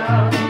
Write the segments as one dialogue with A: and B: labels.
A: down.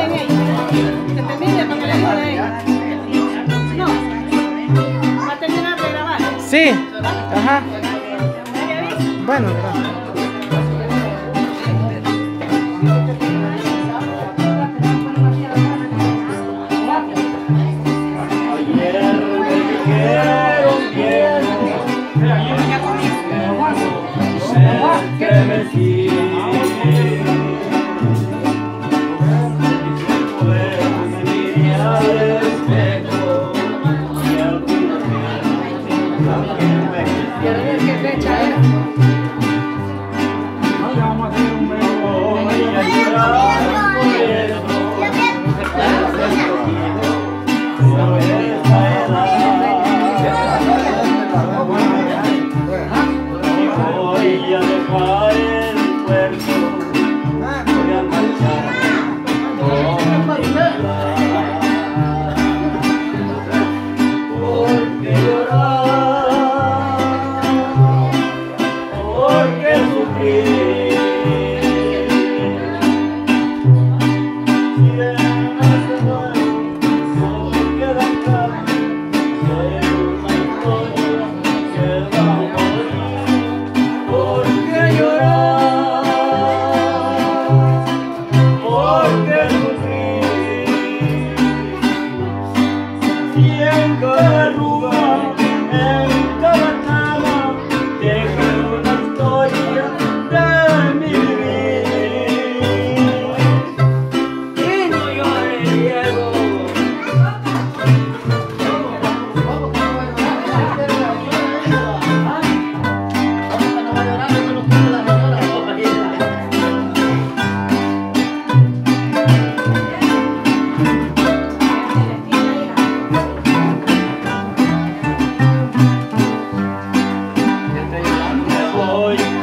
B: Sí. Ajá. Bueno, gracias.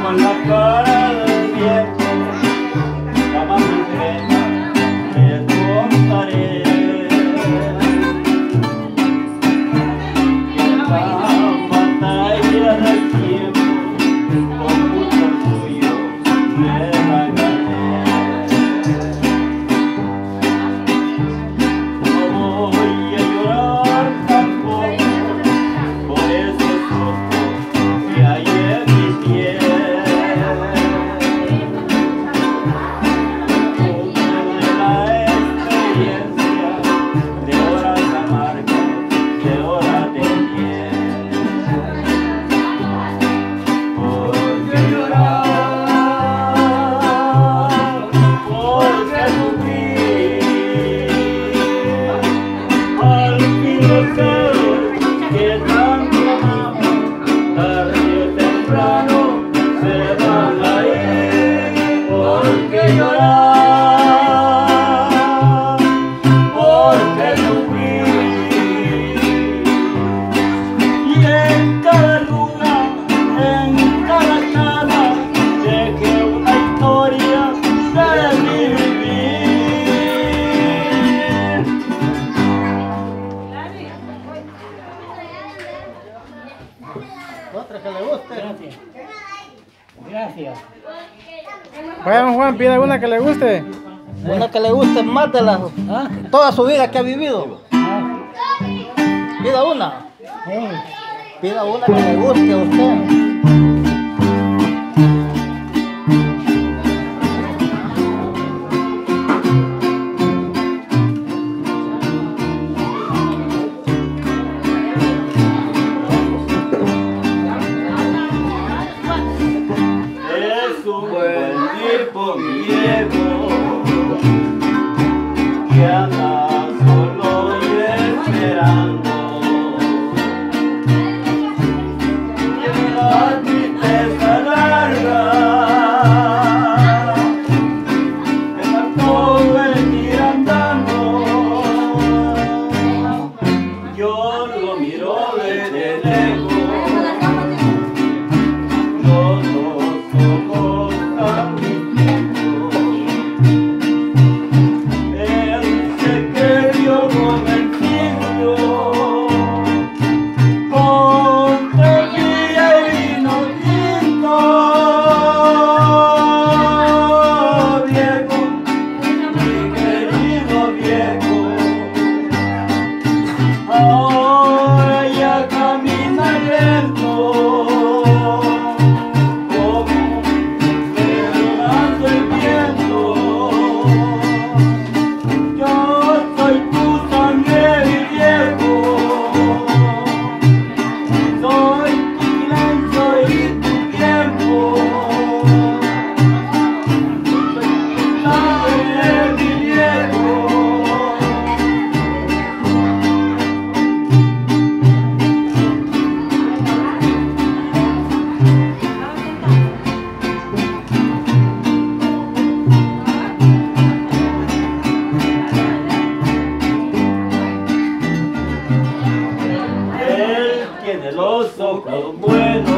A: I'm not
C: Otra que le guste. Gracias.
B: Vaya, don Juan, pida una que le guste.
C: Una que le guste más de las toda su vida que ha vivido. Pida una. Pida una que le guste a usted.
A: Él tiene los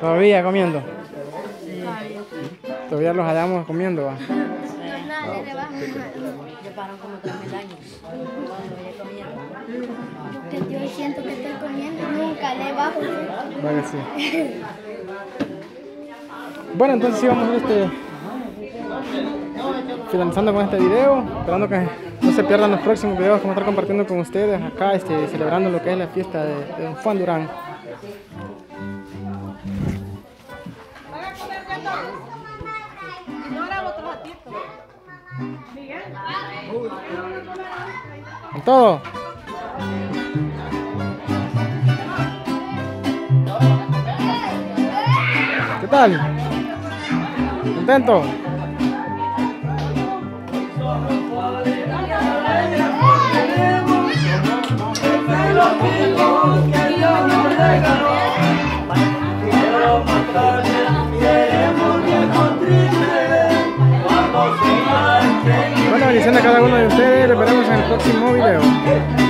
B: Todavía comiendo. Todavía los hallamos comiendo, va.
D: Llevaron como 3.000 años. Que yo siento que estoy comiendo, nunca le bajo.
B: Sí. Bueno, entonces sí vamos a este, finalizando con este video, esperando que no se pierdan los próximos videos que vamos a estar compartiendo con ustedes acá, este, celebrando lo que es la fiesta de, de Juan Durán. Con todo. ¿Qué tal? ¿Contento? Bueno, bendiciones a cada uno de ustedes. Les veremos en el próximo video.